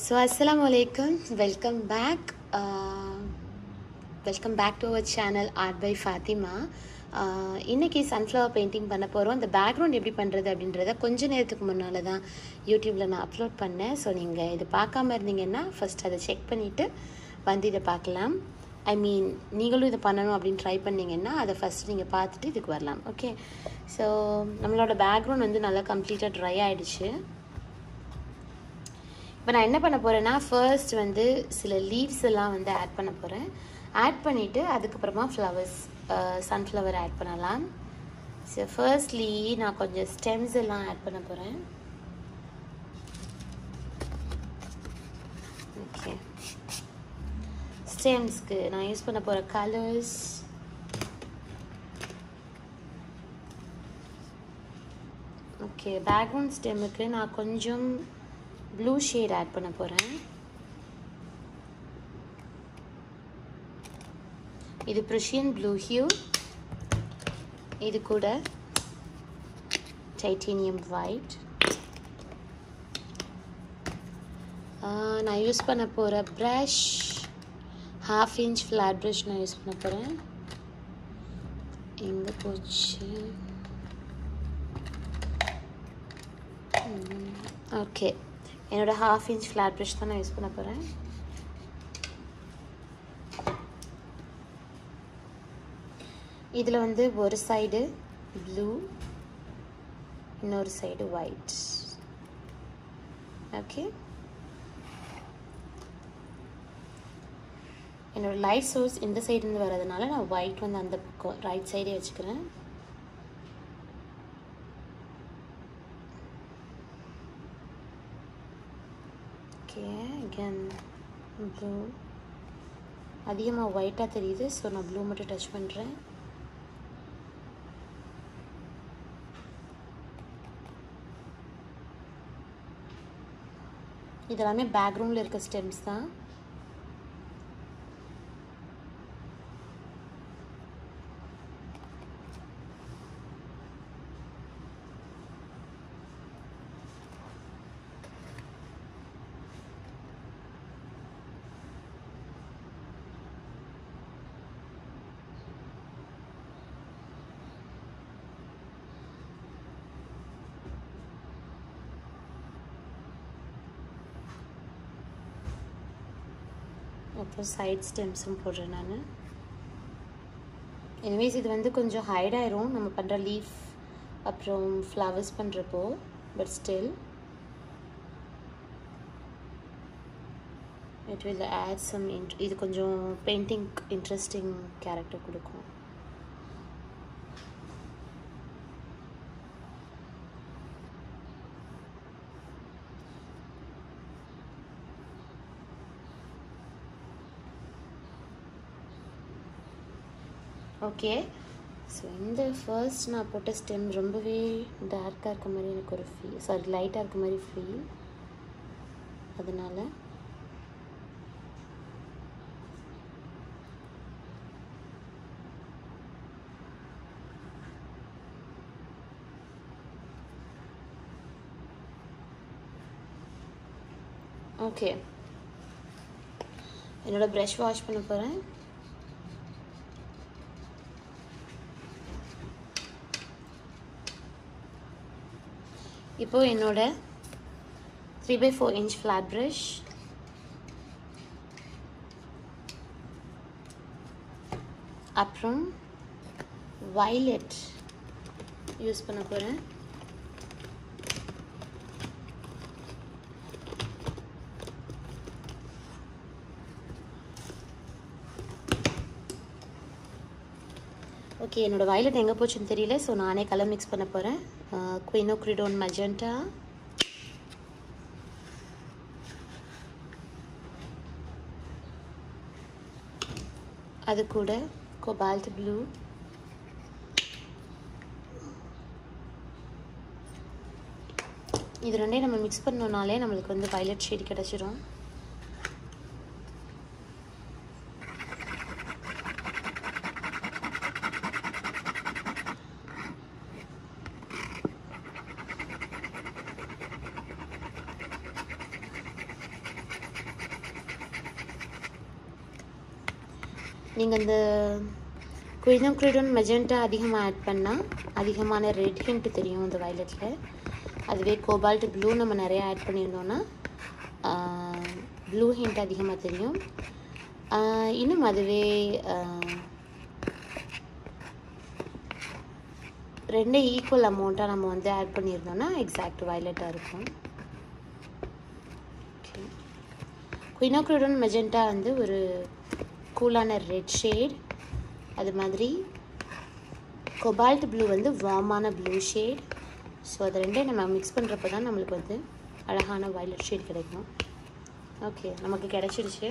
So அஸ்லாம் வலைக்கம் welcome back welcome back to our channel art by Fatima இன்றைக்கி sunflower painting பண்ண போகிறோம் இந்த பேக்ரவுண்ட் எப்படி பண்ணுறது அப்படின்றத கொஞ்ச நேரத்துக்கு முன்னால் தான் யூடியூப்பில் நான் அப்லோட் பண்ணேன். ஸோ நீங்கள் இது பார்க்காம இருந்தீங்கன்னா ஃபஸ்ட் அதை செக் பண்ணிவிட்டு வந்து இதை பார்க்கலாம். ஐ மீன் நீங்களும் இதை பண்ணணும் அப்படின்னு ட்ரை பண்ணிங்கன்னா அதை ஃபஸ்ட்டு நீங்கள் பார்த்துட்டு இதுக்கு வரலாம். ஓகே ஸோ நம்மளோட பேக்ரவுண்ட் வந்து நல்லா கம்ப்ளீட்டாக ட்ரை ஆகிடுச்சு இப்போ நான் என்ன பண்ண போகிறேன்னா ஃபர்ஸ்ட் வந்து சில லீவ்ஸ் எல்லாம் வந்து ஆட் பண்ண போகிறேன் ஆட் பண்ணிவிட்டு அதுக்கப்புறமா ஃப்ளவர்ஸ் சன்ஃப்ளவர் ஆட் பண்ணலாம். ஸோ ஃபர்ஸ்ட்லி நான் கொஞ்சம் ஸ்டெம்ஸ் எல்லாம் ஆட் பண்ண போகிறேன் ஓகே ஸ்டெம்ஸ்க்கு நான் யூஸ் பண்ண போகிற கலர்ஸ் ஓகே பேக்ரவுண்ட் ஸ்டெம்முக்கு நான் கொஞ்சம் ப்ளூ ஷேட் ஆட் பண்ண போகிறேன் இது ப்ருஷியன் ப்ளூ ஹியூ இது கூட டைட்டேனியம் ஒயிட் நான் யூஸ் பண்ண போகிற brush half inch flat brush நான் யூஸ் பண்ண போகிறேன் எங்கே போச்சு? ஓகே என்னோட ஹாஃப் இன்ச் ஃப்ளாட் ப்ரஷ் தான் நான் யூஸ் பண்ண போகிறேன் இதில் வந்து ஒரு சைடு ப்ளூ இன்னொரு சைடு ஒயிட் ஓகே என்னோடய லைட் சோர்ஸ் இந்த சைடுலேருந்து வர்றதுனால நான் ஒயிட் வந்து அந்த பக்கம் ரைட் சைடே வச்சுக்கிறேன். ஓகே ப்ளூ அதிகமாக ஒயிட்டாக தெரியுது ஸோ நான் ப்ளூ மட்டும் டச் பண்ணுறேன் இதெல்லாமே பேக்ரவுண்டில் இருக்க ஸ்டெம்ஸ் தான். அப்புறம் சைட் ஸ்டெம்ஸும் போடுறேன் நான். எனிவேஸ் இது வந்து கொஞ்சம் ஹைட் ஆயிரும். நம்ம பண்ணுற லீஃப் அப்புறம் ஃப்ளவர்ஸ் பண்ணுறப்போ but still it will add some இது கொஞ்சம் பெயிண்டிங் இன்ட்ரெஸ்டிங் கேரக்டர் கொடுக்கும். ஓகே ஸோ இந்த ஃபர்ஸ்ட் நான் போட்ட ஸ்டெம் ரொம்பவே டார்க்காக இருக்க மாதிரி எனக்கு ஒரு ஃபீல் சாரி லைட்டாக இருக்க மாதிரி ஃபீல் அதனால் ஓகே என்னோடய ப்ரஷ் வாஷ் பண்ண போகிறேன் இப்போது என்னோட three by four inch flat brush அப்புறம் வைலட் யூஸ் பண்ண போகிறேன் ஓகே என்னோடய வயலட் எங்கே போச்சுன்னு தெரியல ஸோ நானே கலர் மிக்ஸ் பண்ண போகிறேன் குயினோ magenta. அது கூட கோபால்ட் ப்ளூ இது ரெண்டே நம்ம மிக்ஸ் பண்ணோன்னாலே நம்மளுக்கு வந்து வயலட் ஷேட் கிடச்சிரும் நீங்கள் இந்த குயினம் க்ரீடோன் மெஜெண்டா அதிகமாக ஆட் பண்ணால் அதிகமான ரெட் ஹிண்ட் தெரியும் இந்த வயலட்டில் அதுவே கோபால்ட் ப்ளூ நம்ம நிறைய ஆட் பண்ணியிருந்தோன்னா ப்ளூ ஹிண்ட் அதிகமாக தெரியும். இன்னும் அதுவே ரெண்டு ஈக்குவல் அமௌண்ட்டாக நம்ம வந்து ஆட் பண்ணியிருந்தோம்னா எக்ஸாக்ட் வயலட்டாக இருக்கும். ஓகே குயினோக்ரோடன் மெஜெண்டா வந்து ஒரு கூலான ரெட் ஷேட் அது மாதிரி கொபால்ட் ப்ளூ வந்து வார்மான ப்ளூ ஷேட் ஸோ அது ரெண்டையும் நம்ம மிக்ஸ் பண்ணுறப்ப தான் நம்மளுக்கு வந்து அழகான வயலட் ஷேட் கிடைக்கும். ஓகே நமக்கு கிடச்சிருச்சு.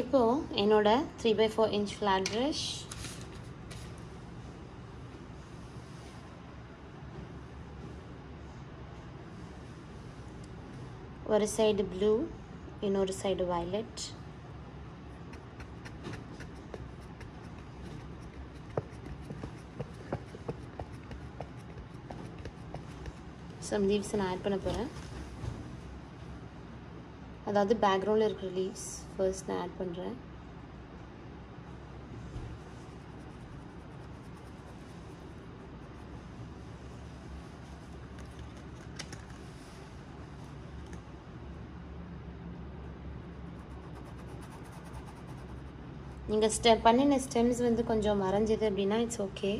இப்போது என்னோடய three by four inch flat brush ஒரு சைடு ப்ளூ இன்னொரு சைடு வயலட் சம் லீவ்ஸ் நான் ஆட் பண்ண போகிறேன் அதாவது பேக்ரவுண்டில் இருக்கிற லீவ்ஸ் ஃபர்ஸ்ட் நான் ஆட் பண்ணுறேன் நீங்கள் ஸ்டெ பண்ணின ஸ்டெம்ஸ் வந்து கொஞ்சம் மறைஞ்சது அப்படின்னா இட்ஸ் ஓகே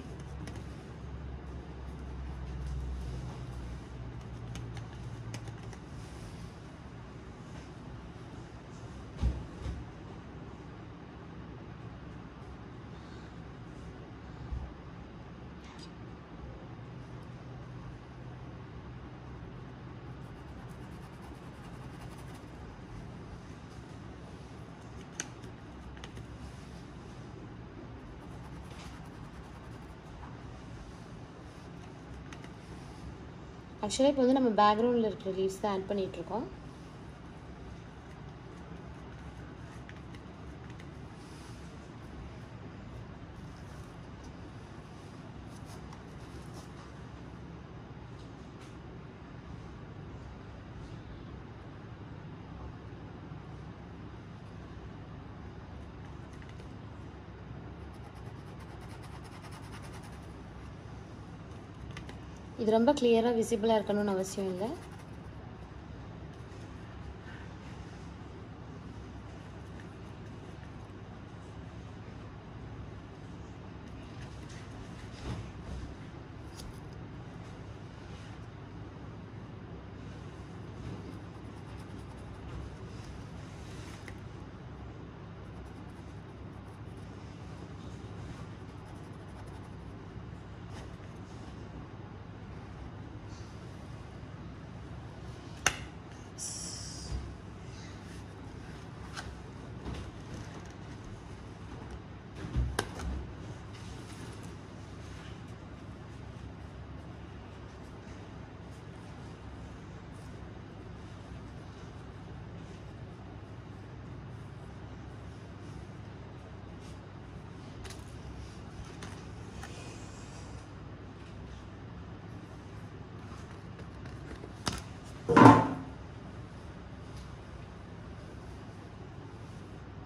ஆக்சுவலாக இப்போ வந்து நம்ம பேக்ரவுண்டில் இருக்கிற லீவ்ஸ் தான் ஆட் பண்ணிகிட்ருக்கோம் இது ரொம்ப கிளியராக விசிபிளாக இருக்கணும்னு அவசியம் இல்லை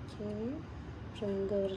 ஓகே அப்புறம் இங்கே ஒரு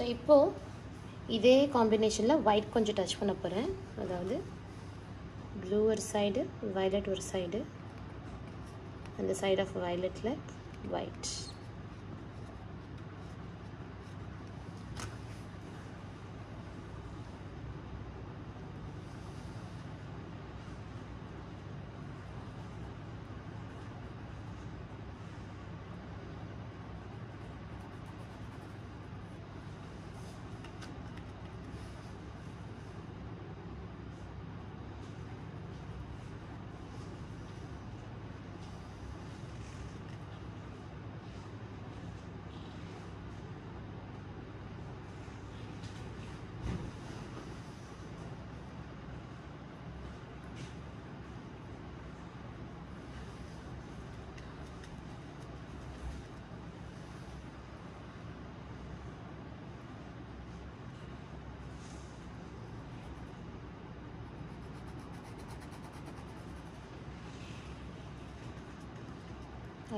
ஸோ இப்போது இதே காம்பினேஷனில் ஒயிட் கொஞ்சம் டச் பண்ண போகிறேன் அதாவது ப்ளூ ஒரு சைடு வயலட் ஒரு சைடு அந்த சைட் ஆஃப் வயலட்டில் ஒயிட்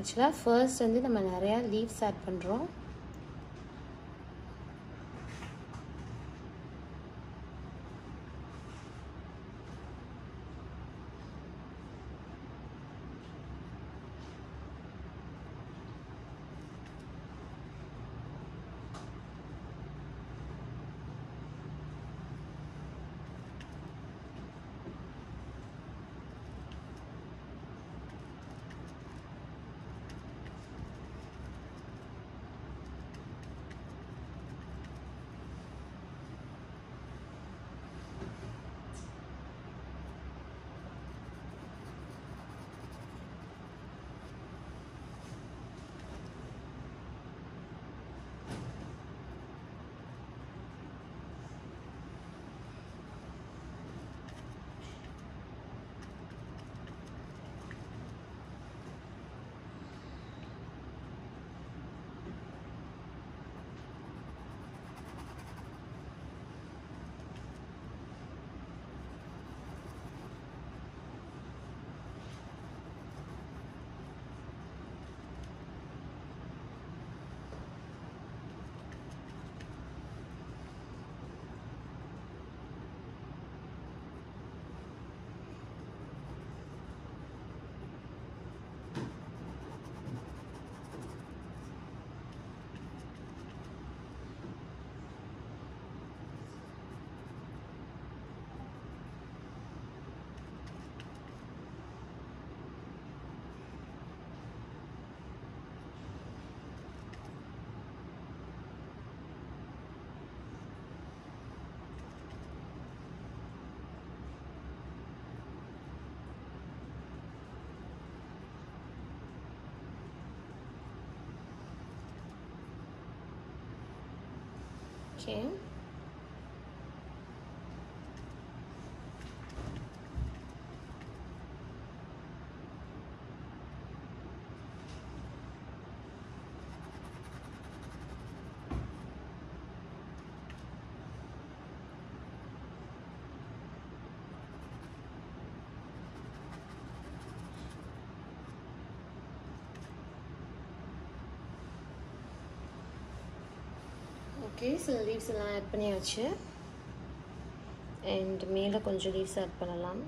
ஆக்சுவலாக ஃபர்ஸ்ட் வந்து நம்ம நிறையா லீவ்ஸ் ஆட் பண்ணுறோம் ஓகே ஓகே சில லீவ்ஸ் எல்லாம் ஆட் பண்ணியாச்சு. அண்ட் மேலே கொஞ்சம் லீவ்ஸ் ஆட் பண்ணலாம்.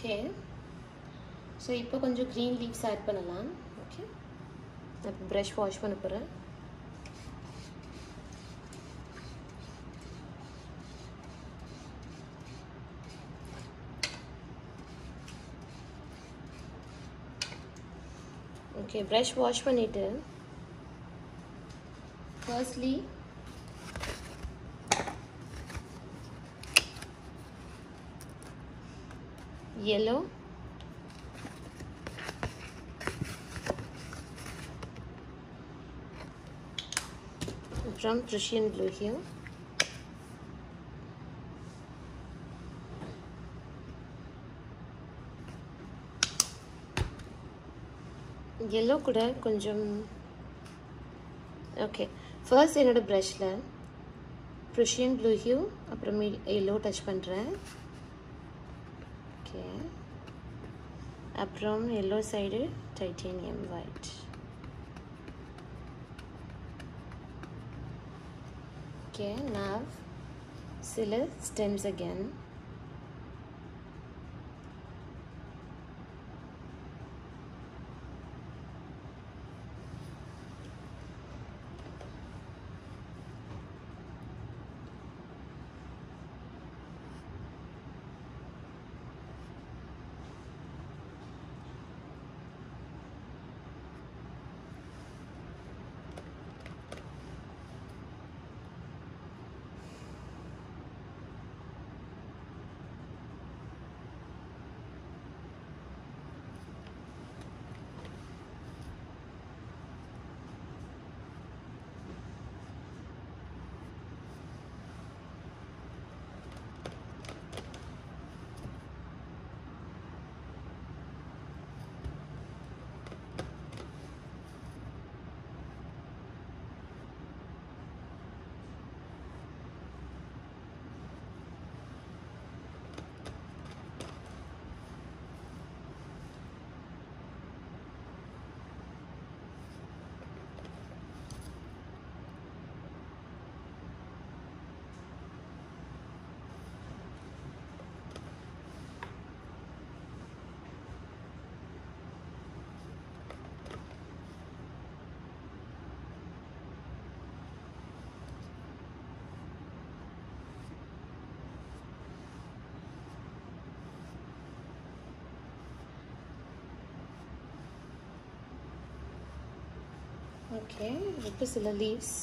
ஓகே ஸோ இப்போ கொஞ்சம் க்ரீன் லீவ்ஸ் ஆட் பண்ணலாம். ஓகே நான் இப்போ ப்ரஷ் வாஷ் பண்ண போகிறேன் ஓகே ப்ரஷ் வாஷ் பண்ணிவிட்டு firstly yellow from Prussian blue here yellow கூட கொஞ்சம் ஓகே ஃபர்ஸ்ட் என்னோட ப்ரஷில் ப்ருஷியன் ப்ளூ ஹியூ அப்புறம் எல்லோ டச் பண்ணுறேன் அப்புறம் yellow side titanium white okay now சில stems again ஓகே இப்போ சில லீவ்ஸ்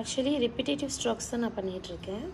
ஆக்சுவலி ரிப்பிட்டேட்டிவ் ஸ்ட்ரோக்ஸ் தான் நான் பண்ணிகிட்ருக்கேன்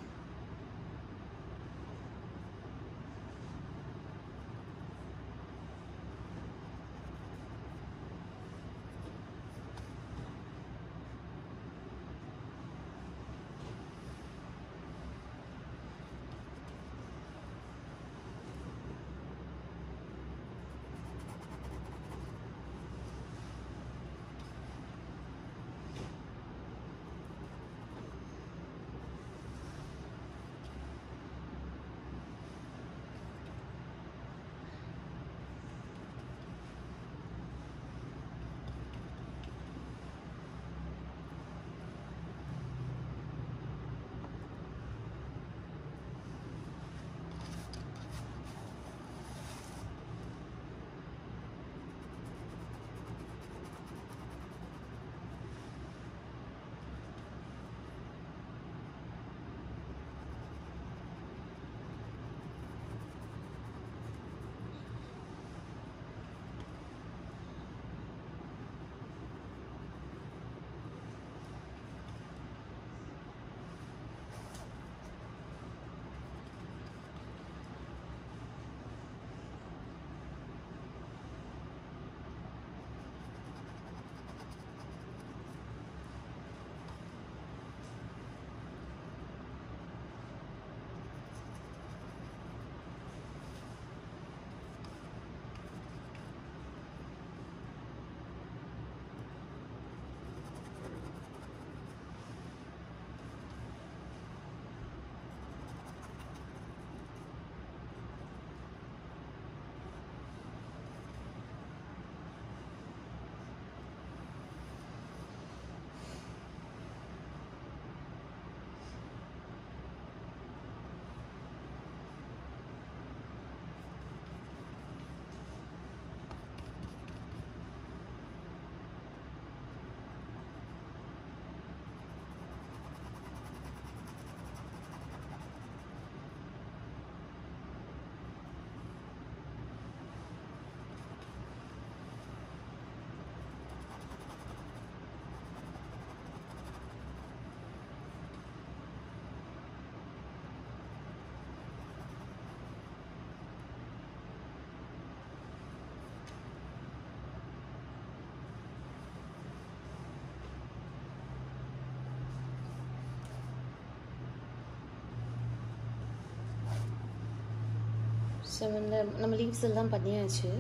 ஸோ வந்து நம்ம லீவ்ஸ் எல்லாம் பண்ணியாச்சு.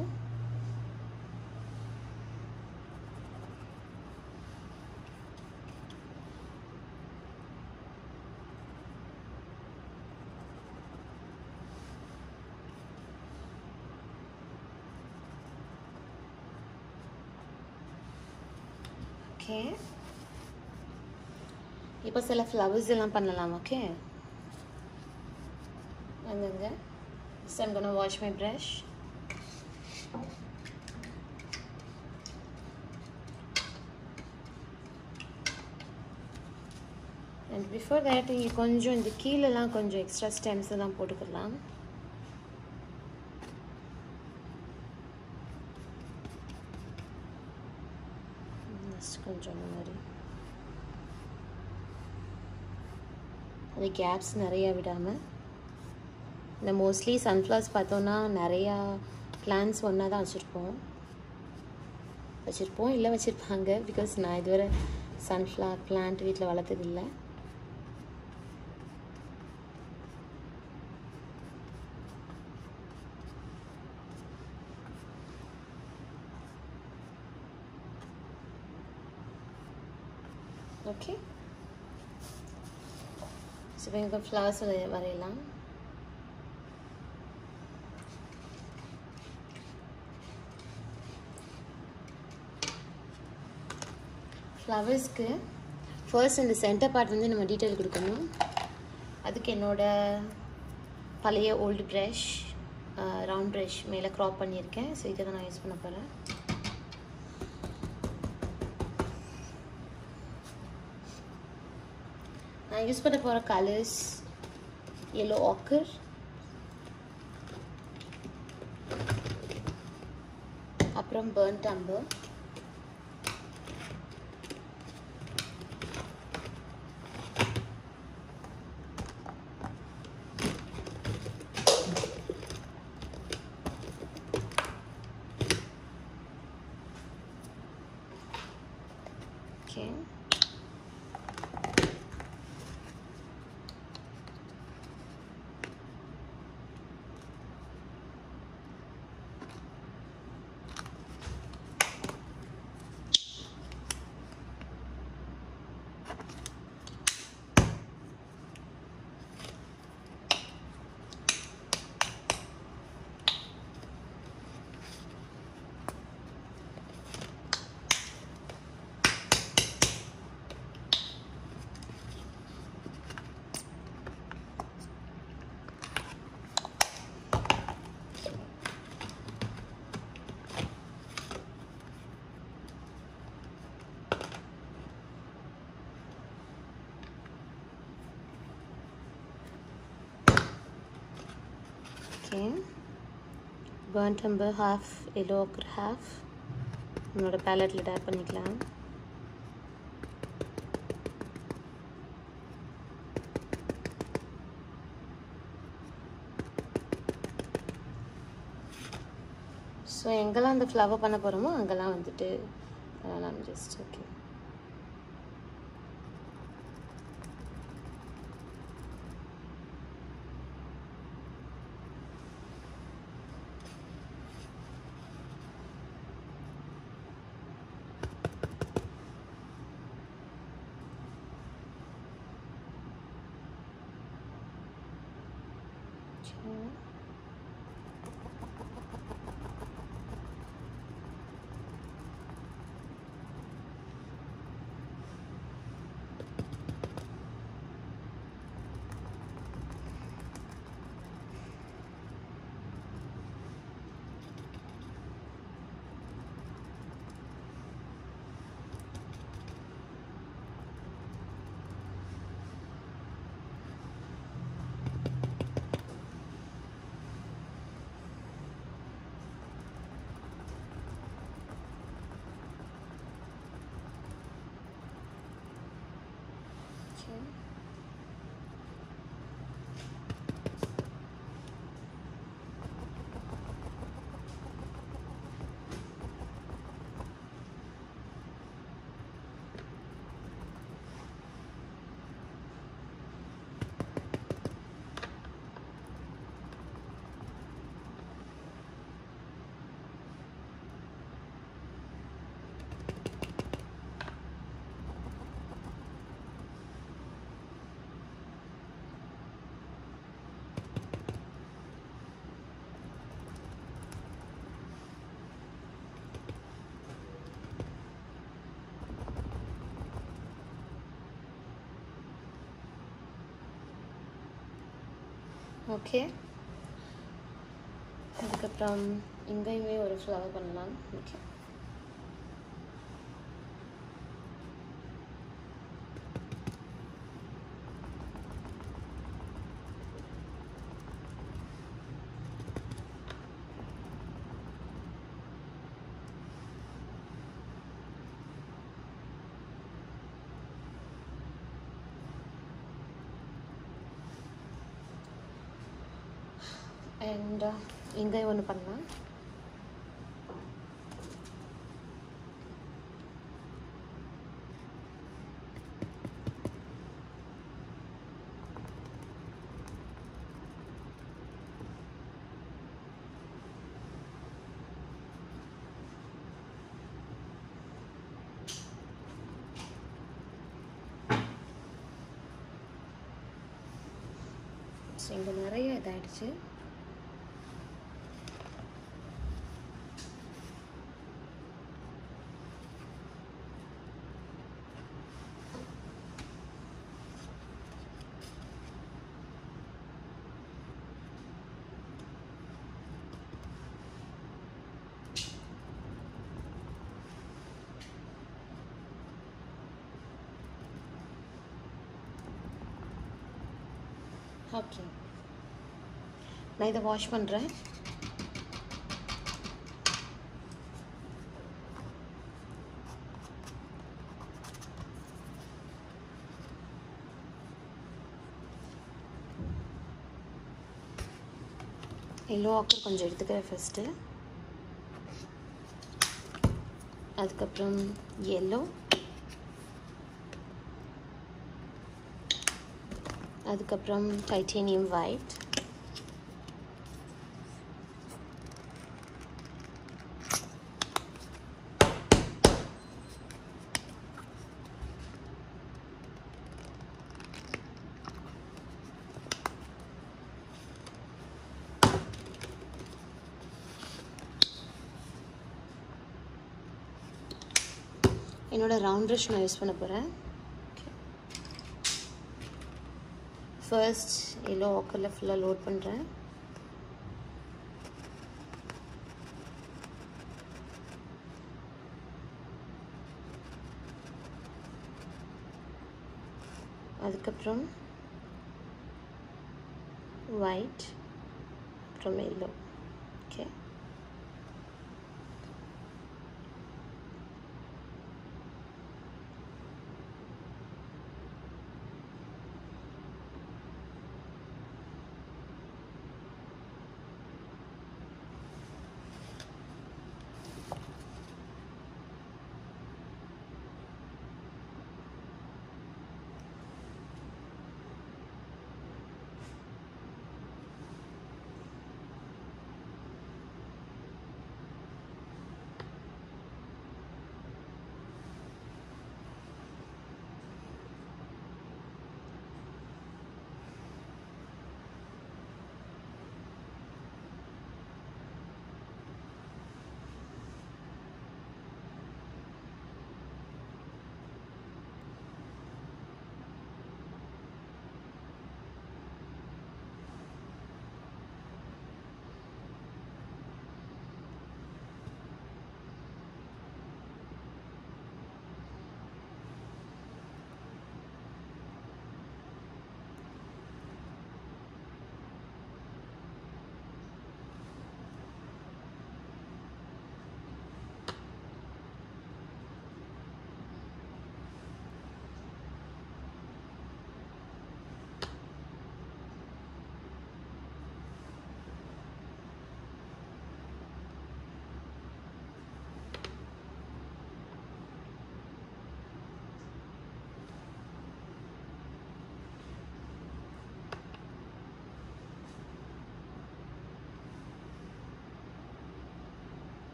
ஓகே இப்போ சில ஃப்ளவர்ஸ் எல்லாம் பண்ணலாம் ஓகே அங்கங்க. So I'm gonna wash my brush. And before that இங்கே கொஞ்சம் இந்த கீழெல்லாம் கொஞ்சம் எக்ஸ்ட்ரா ஸ்டெம்ஸ் எல்லாம் போட்டுக்கலாம். கொஞ்சம் அந்த மாதிரி. அது கேப்ஸ் நிறையா விடாமல் இந்த மோஸ்ட்லி சன்ஃப்ளவர்ஸ் பார்த்தோன்னா நிறையா பிளான்ஸ் ஒன்றா தான் வச்சுருப்போம். வச்சுருப்போம். இல்லை வச்சுருப்பாங்க. பிகாஸ் நான் இதுவரை சன்ஃப்ளவர் பிளான்ட் வீட்டில் வளர்த்ததில்லை. ஓகே ஸோ இப்போ ஃப்ளவர்ஸ் வரையலாம். ஃப்ளவர்ஸ்க்கு ஃபர்ஸ்ட் இந்த சென்டர் பார்ட் வந்து நம்ம டீட்டெயில் கொடுக்கணும். அதுக்கு என்னோடய பழைய ஓல்டு ப்ரெஷ் ரவுண்ட் ப்ரஷ் மேலே க்ராப் பண்ணியிருக்கேன். ஸோ இதை தான் நான் யூஸ் பண்ண போகிறேன் நான் யூஸ் பண்ண போகிற கலர்ஸ் எல்லோ ஆக்கர் அப்புறம் burnt umber okay okay burnt half yellow yellow ochre நம்மளோட பேலட்டில் டேப் பண்ணிக்கலாம். ஸோ எங்கெல்லாம் அந்த ஃப்ளவர் பண்ண போகிறோமோ அங்கெல்லாம் வந்துட்டு பண்ணலாம் ஜஸ்ட் ஓகே 嗯 ஓகே அதுக்கப்புறம் இங்கேயுமே ஒரு ஃப்ளவர் பண்ணலாம். ஓகே அண்ட் uh, இங்கே ஒன்று பண்ணலாம். ஸோ இங்கே நிறைய இதாகிடுச்சு ஓகே நான் இதை வாஷ் பண்ணுறேன் எல்லோ ஆக்கர் கொஞ்சம் எடுத்துக்கிறேன் ஃபஸ்ட்டு அதுக்கப்புறம் எல்லோ அதுக்கப்புறம் டைட்டேனியம் ஒயிட் என்னோட ரவுண்ட் ப்ரஷ் நான் யூஸ் பண்ண போகிறேன் ஃபர்ஸ்ட் எல்லோ ஆக்கரில் ஃபுல்லாக லோட் பண்ணுறேன் அதுக்கப்புறம் ஒயிட் அப்புறம் எல்லோ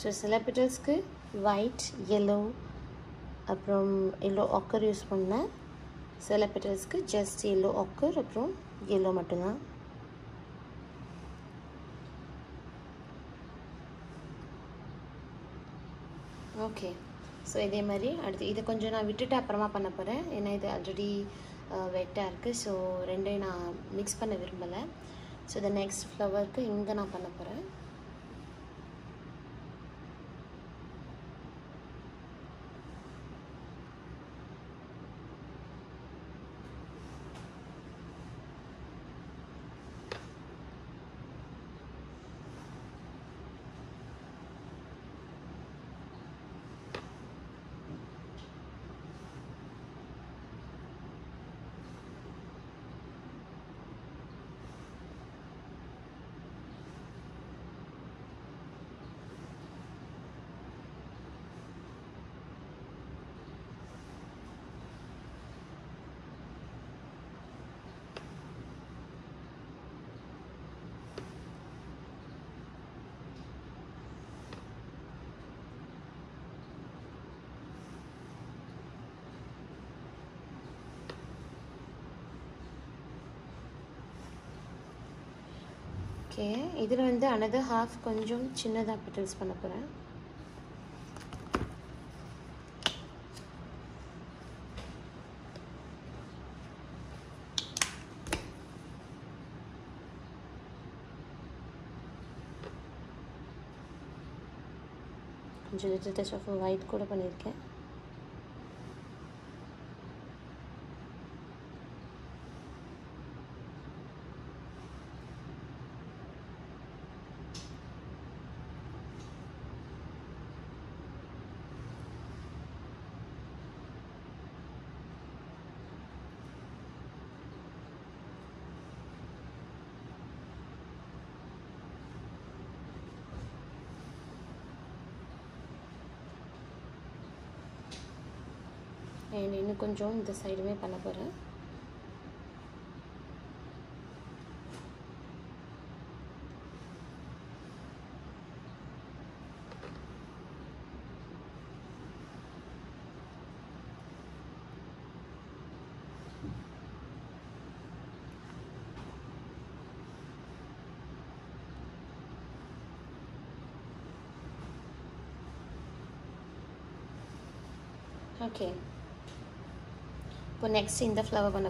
ஸோ சில பெட்டல்ஸ்க்கு ஒயிட் எல்லோ அப்புறம் எல்லோ ஆக்கர் யூஸ் பண்ணேன் சில பெட்டல்ஸ்க்கு ஜஸ்ட் எல்லோ ஆக்கர் அப்புறம் எல்லோ மட்டும்தான். ஓகே ஸோ இதே மாதிரி அடுத்து இதை கொஞ்சம் நான் விட்டுட்டு அப்புறமா பண்ண போகிறேன் ஏன்னா இது ஆல்ரெடி வெட்டாக இருக்குது ஸோ ரெண்டையும் நான் மிக்ஸ் பண்ண விரும்பலை. ஸோ இந்த நெக்ஸ்ட் ஃப்ளவருக்கு இங்கே நான் பண்ண போகிறேன் ஓகே இதில் வந்து அனதர் ஹாஃப் கொஞ்சம் சின்னதாக பெட்டல்ஸ் பண்ண போகிறேன் கொஞ்சம் லிட்டில் டச் ஆஃப் ஒயிட் கூட பண்ணியிருக்கேன். அண்ட் இன்னும் கொஞ்சம் இந்த சைடுமே பண்ண போகிறேன் ஓகே இப்போ நெக்ஸ்ட் இந்த ஃப்ளவர் பண்ண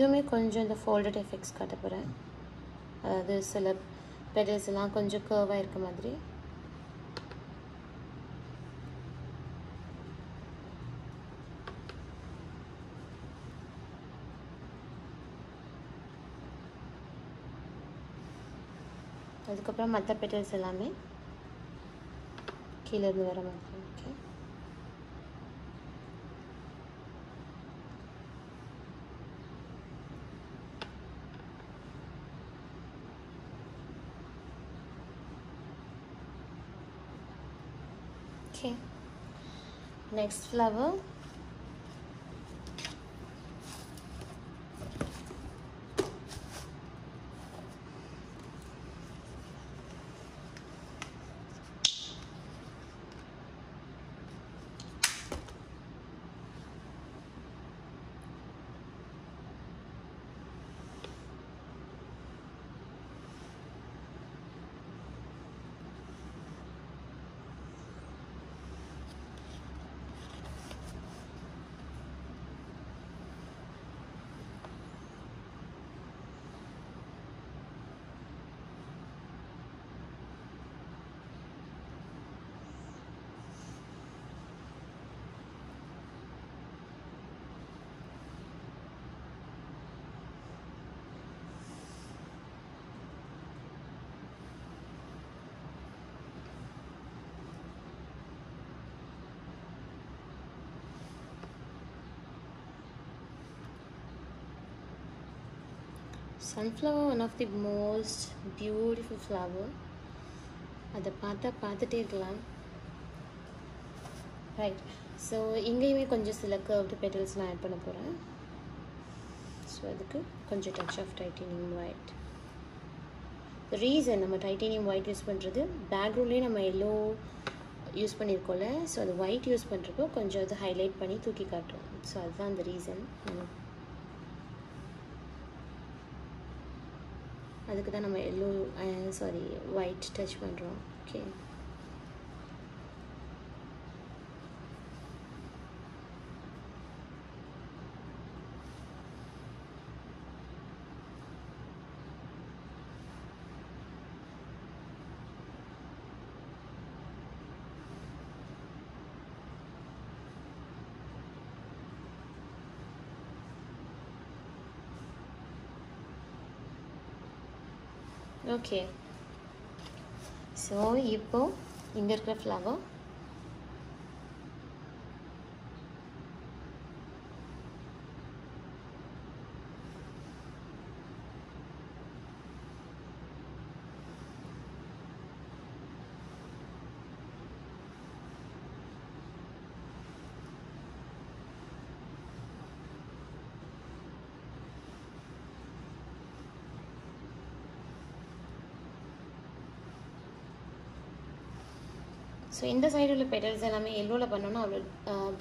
இதுவுமே கொஞ்சம் இந்த ஃபோல்டட் எஃபெக்ட்ஸ் காட்ட போகிறேன் அதாவது சில பெடல்ஸ் எல்லாம் கொஞ்சம் கர்வாக இருக்க மாதிரி. அதுக்கப்புறம் மற்ற பெட்டல்ஸ் எல்லாமே கீழேருந்து வர மாதிரி. Next flower. Sunflower one of the most beautiful flower அதை பார்த்தா பார்த்துட்டே இருக்கலாம். ரைட் ஸோ இங்கேயுமே கொஞ்சம் சில கர்வ்டு பெட்டல்ஸ் நான் ஆட் பண்ண போகிறேன் ஸோ அதுக்கு கொஞ்சம் touch of titanium white reason நம்ம டைட்டேனியம் ஒயிட் யூஸ் பண்ணுறது பேக்ரவுண்ட்லேயே நம்ம எல்லோ யூஸ் பண்ணியிருக்கோம்ல ஸோ அது ஒயிட் யூஸ் பண்ணுறப்போ கொஞ்சம் அது ஹைலைட் பண்ணி தூக்கி காட்டும் ஸோ அதுதான் அந்த ரீசன் அதுக்கு தான் நம்ம எல்லோ சாரி ஒயிட் டச் பண்ணுறோம் ஓகே ஓகே ஸோ இப்போது இங்கே இருக்கிற ஃப்ளவர் ஸோ இந்த சைடு உள்ள பெட்டல்ஸ் எல்லாமே எல்லோவில் பண்ணோன்னா அவ்வளோ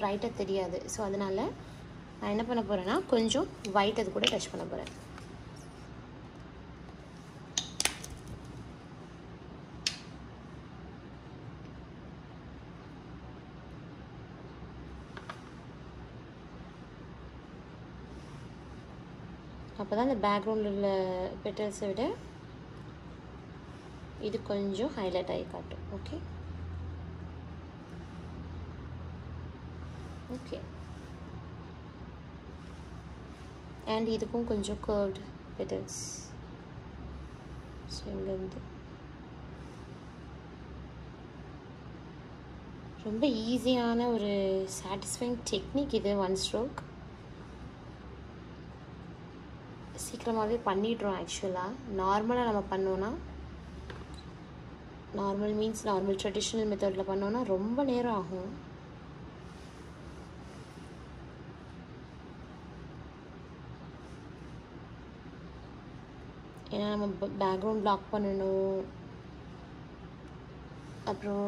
ப்ரைட்டாக தெரியாது. ஸோ அதனால் நான் என்ன பண்ண போகிறேன்னா கொஞ்சம் ஒயிட் அது கூட டச் பண்ண போகிறேன் அப்போ தான் இந்த பேக்ரவுண்டில் உள்ள பெட்டல்ஸை விட இது கொஞ்சம் ஹைலைட் ஆகி காட்டும். ஓகே ஓகே அண்ட் இதுக்கும் கொஞ்சம் கர்வ்டு பெட்டல்ஸ் ஸோ இங்கேருந்து. ரொம்ப ஈஸியான ஒரு சாட்டிஸ்ஃபைங் டெக்னிக் இது ஒன் ஸ்ட்ரோக் சீக்கிரமாகவே பண்ணிடுறோம் ஆக்சுவலாக நார்மலாக நம்ம பண்ணோன்னா நார்மல் மீன்ஸ் நார்மல் ட்ரெடிஷ்னல் மெத்தடில் பண்ணோன்னா ரொம்ப நேரம் ஆகும். ஏன்னா நம்ம பேக்ரவுண்ட் பிளாக் பண்ணணும். அப்புறம்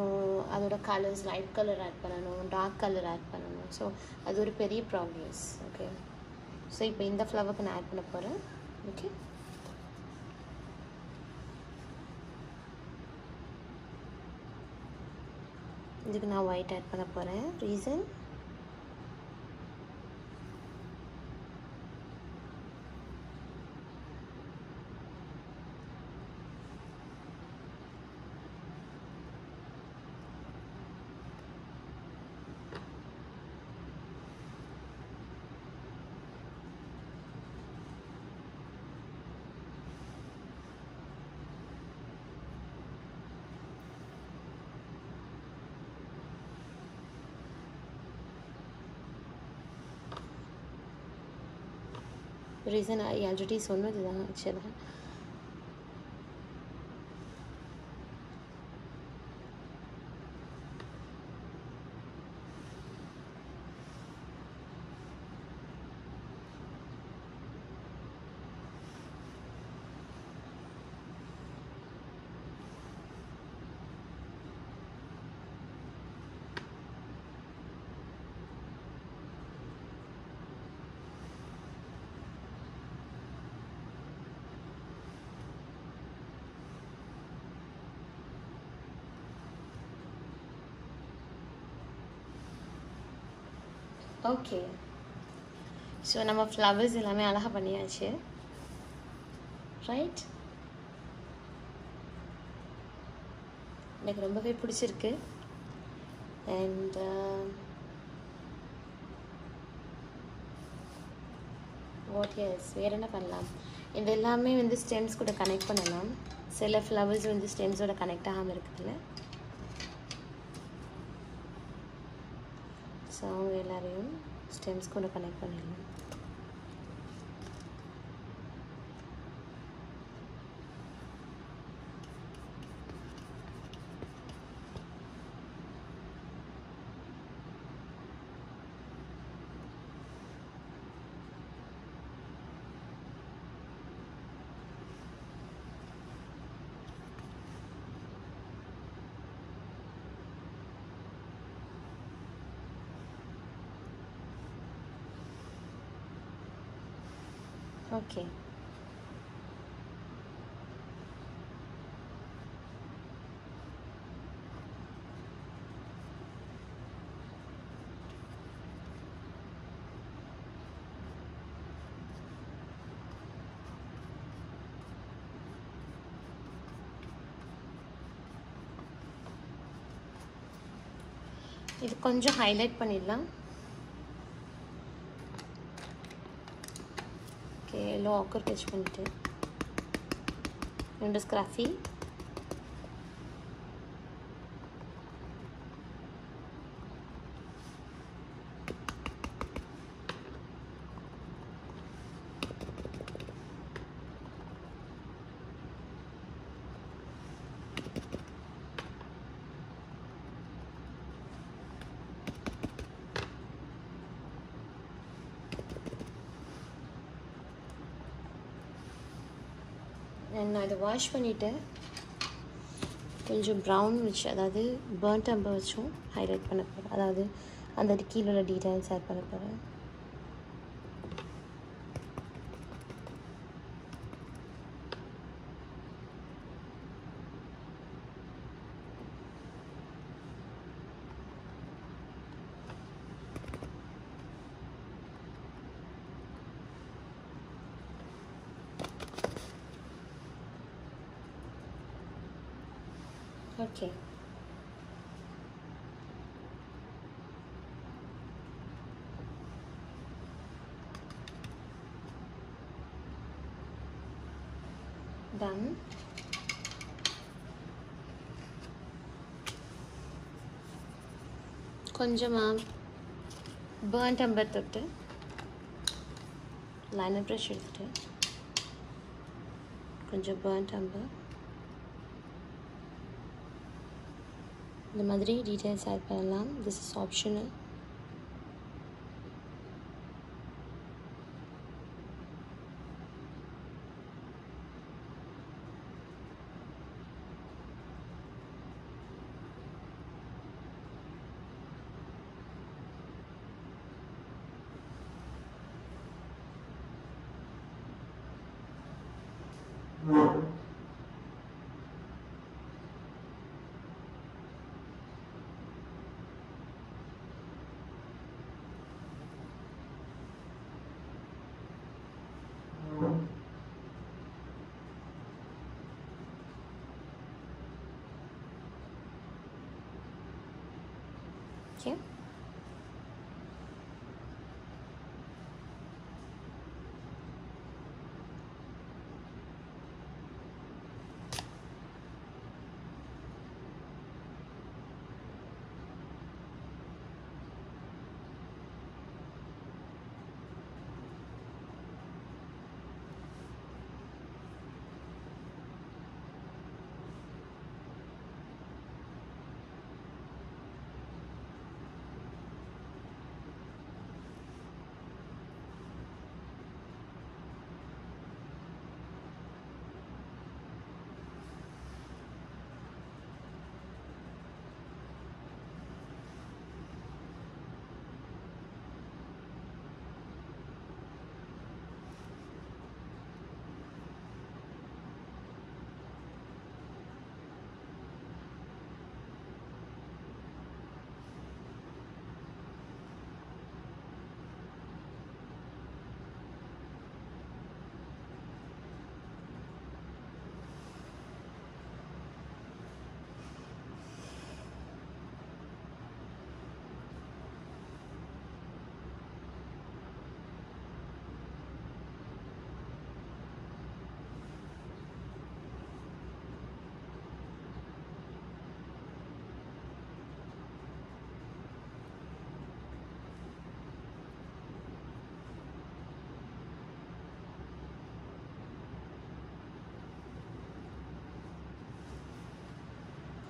அதோட கலர்ஸ் லைட் கலர் ஆட் பண்ணணும் டார்க் கலர் ஆட் பண்ணணும். ஸோ அது ஒரு பெரிய ப்ராப்ளம்ஸ் ஓகே ஸோ இப்போ இந்த ஃப்ளவருக்கு நான் ஆட் பண்ண போகிறேன் ஓகே இதுக்கு நான் ஒயிட் ஆட் பண்ண போகிறேன் ரீசன் ரீசன் ஆல்ரெடி சொன்னது தான் ஆக்சுவலாக ஓகே ஸோ நம்ம ஃப்ளவர்ஸ் எல்லாமே அழகாக பண்ணியாச்சு. ரைட் எனக்கு ரொம்பவே பிடிச்சிருக்கு. அண்ட் வாட் எஸ் வேறு என்ன பண்ணலாம்? இது எல்லாமே வந்து ஸ்டெம்ஸ் கூட கனெக்ட் பண்ணலாம். சில ஃப்ளவர்ஸ் வந்து ஸ்டெம்ஸோட கனெக்ட் ஆகாமல் இருக்குதுல்ல ஸோ அவங்க எல்லாரையும் ஸ்டெம்ஸ் கூட கனெக்ட் பண்ணிடலாம் ஓகே. இது கொஞ்சம் ஹைலைட் பண்ணிடலாம் ஓகே எல்லோ ஆக்கர் டச் பண்ணிட்டு ரெண்டு ஸ்க்ராஃபி நான் இதை வாஷ் பண்ணிவிட்டு கொஞ்சம் ப்ரௌன் வச்சு அதாவது பேர்ன்ட் அம்பை வச்சும் ஹைலைட் பண்ண போகிறேன் அதாவது அந்த கீழே உள்ள டீட்டெயில்ஸ் ஆட் பண்ண போகிறேன் ஓகே டன் கொஞ்சமாக பேர்ன் டம்பர் தொட்டு லைனர் ப்ரஷ் எடுத்துட்டு கொஞ்சம் பேர்ன் டம்பர் இந்த மாதிரி டீட்டெயில்ஸ் ஆட் பண்ணலாம். This is optional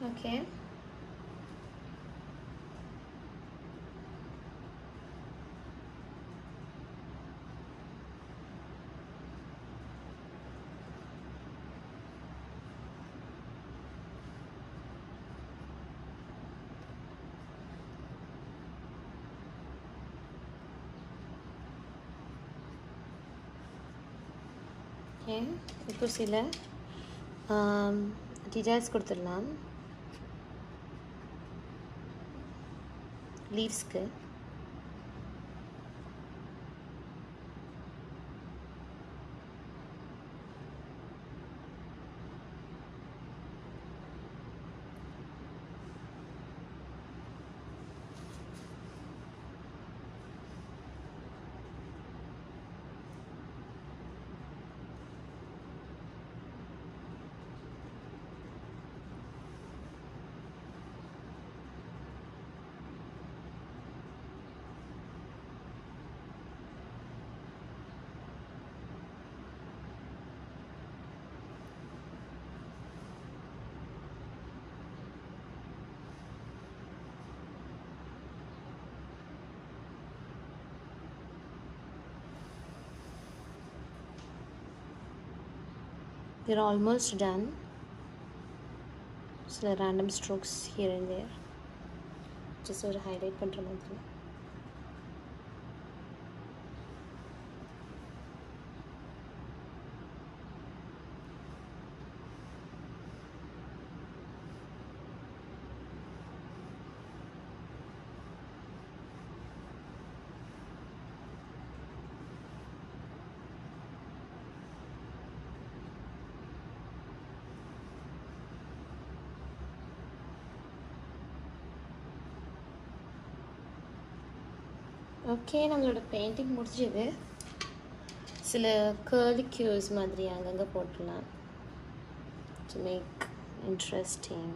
okay okay இப்போ சில டீட்டெயில்ஸ் கொடுத்துடலாம். Livska We're almost done. சில random strokes here and there. Just ஒரு highlight பண்ணுற மாதிரி okay நம்மளோட பெயிண்டிங் முடிஞ்சது. சில கேர்லி க்யூஸ் மாதிரி அங்கங்கே போட்டுடலாம் டு மேக் இன்ட்ரெஸ்டிங்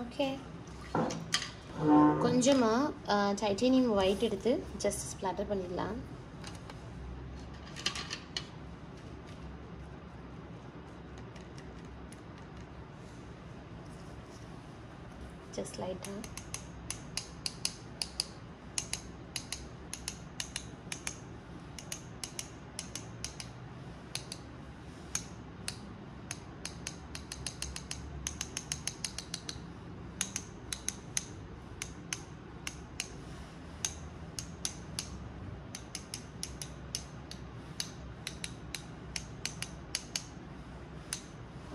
ஓகே கொஞ்சமாக டைட்டேனியம் ஒயிட் எடுத்து ஜஸ்ட் ஸ்ப்ளாட்டர் பண்ணிடலாம். ஜஸ்ட் லைட்டாக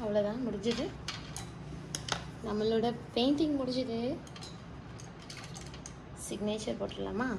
அவ்வளோதான் முடிஞ்சது. நம்மளோட பெயிண்டிங் முடிஞ்சது. சிக்னேச்சர் போட்டுடலாமா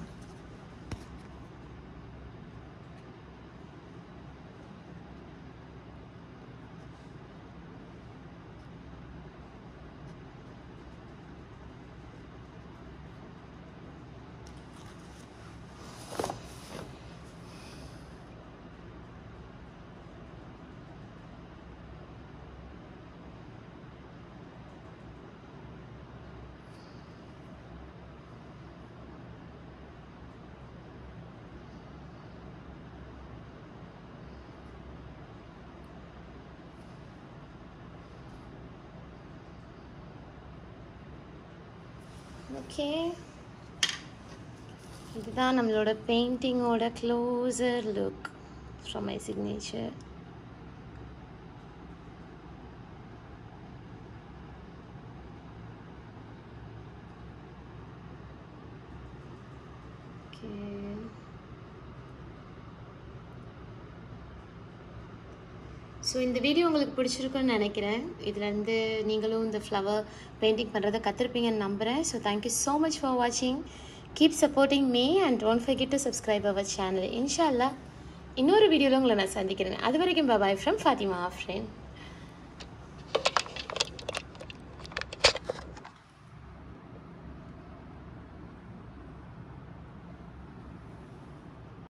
ஓகே இதுதான் நம்மளோட பெயிண்டிங்கோட closer look from my signature okay so இந்த வீடியோ உங்களுக்கு பிடிச்சிருக்குன்னு நினைக்கிறேன். இதுலேருந்து நீங்களும் இந்த ஃப்ளவர் பெயிண்டிங் பண்ணுறதை கற்றுருப்பீங்கன்னு நம்புகிறேன் so thank you so much for வாட்சிங் keep supporting me and don't forget to subscribe our channel இன்ஷால்லா இன்னொரு வீடியோவில் உங்களை நான் சந்திக்கிறேன். அது வரைக்கும் பாய் ஃப்ரம் ஃபாத்திமா ஆஃப்ரேன்